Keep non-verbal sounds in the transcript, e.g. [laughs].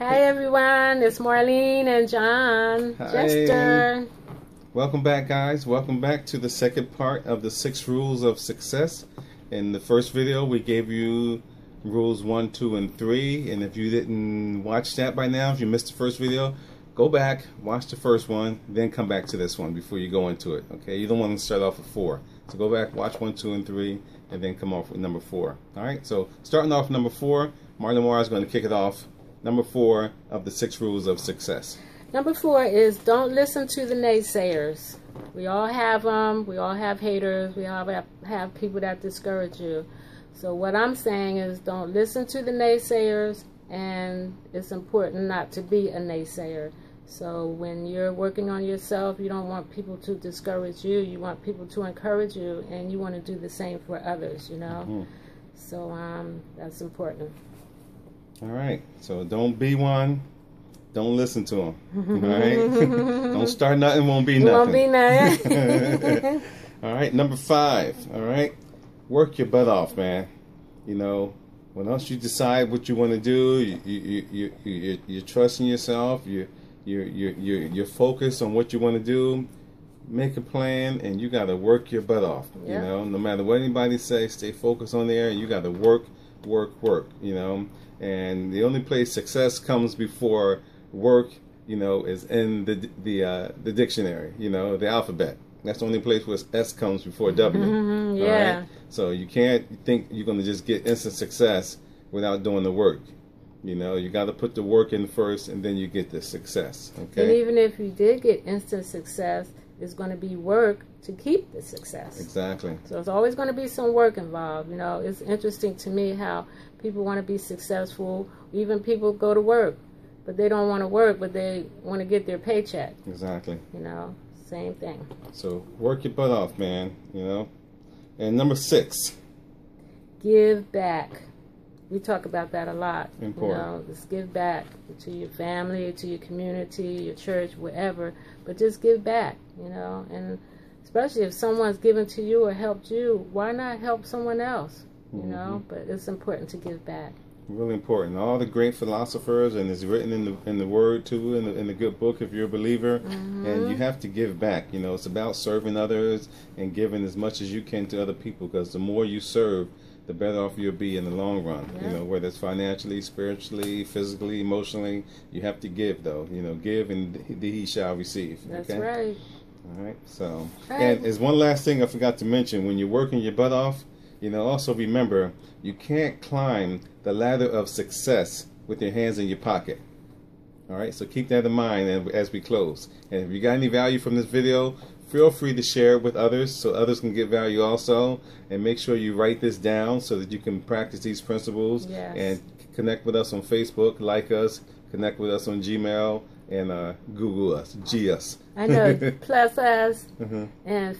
Hey everyone, it's Marlene and John Hi. Jester. Welcome back, guys. Welcome back to the second part of the six rules of success. In the first video, we gave you rules one, two, and three. And if you didn't watch that by now, if you missed the first video, go back, watch the first one, then come back to this one before you go into it. Okay, you don't want to start off with four. So go back, watch one, two, and three, and then come off with number four. All right, so starting off number four, Marlon Moore is going to kick it off. Number four of the six rules of success. Number four is don't listen to the naysayers. We all have them. We all have haters. We all have, have people that discourage you. So what I'm saying is don't listen to the naysayers, and it's important not to be a naysayer. So when you're working on yourself, you don't want people to discourage you. You want people to encourage you, and you want to do the same for others. You know. Mhm. So um, that's important. All right. So don't be one. Don't listen to them. All right. [laughs] don't start nothing. Won't be nothing. won't be nothing. [laughs] all right. Number five. All right. Work your butt off, man. You know, when else you decide what you want to do, you you you you you you're trusting yourself. You you you you you're focused on what you want to do. Make a plan, and you got to work your butt off. You know, no matter what anybody say, stay focused on there. You got to work, work, work. You know, and the only place success comes before work, you know, is in the the uh, the dictionary. You know, the alphabet. That's the only place where S comes before W. Mhm, yeah. right? So you can't think you're going to just get instant success without doing the work. You know, you got to put the work in first, and then you get the success. Okay. And even if you did get instant success, it's going to be work to keep the success. Exactly. So it's always going to be some work involved. You know, it's interesting to me how people want to be successful. Even people go to work, but they don't want to work, but they want to get their paycheck. Exactly. You know, same thing. So work your butt off, man. You know. And number six. Give back. We talk about that a lot. Important. You know, just give back to your family, to your community, your church, wherever. But just give back, you know. And especially if someone's given to you or helped you, why not help someone else? You know. Mm-hmm. But it's important to give back. Really important. All the great philosophers, and it's written in the in the Word too, in the in the good book. If you're a believer, mm-hmm. and you have to give back. You know, it's about serving others and giving as much as you can to other people. Because the more you serve, the better off you'll be in the long run. You know, whether it's financially, spiritually, physically, emotionally, you have to give. Though, you know, give and he shall receive. That's okay? right. All right. So, Right. and there's one last thing I forgot to mention. When you're working your butt off, you know, also remember you can't climb the ladder of success with your hands in your pocket. All right. So keep that in mind as we close. And if you got any value from this video, feel free to share it with others so others can get value also. And make sure you write this down so that you can practice these principles Yes. and connect with us on Facebook, like us, connect with us on Gmail, and uh, Google us, G us. I know. [laughs] plus us mm-hmm. and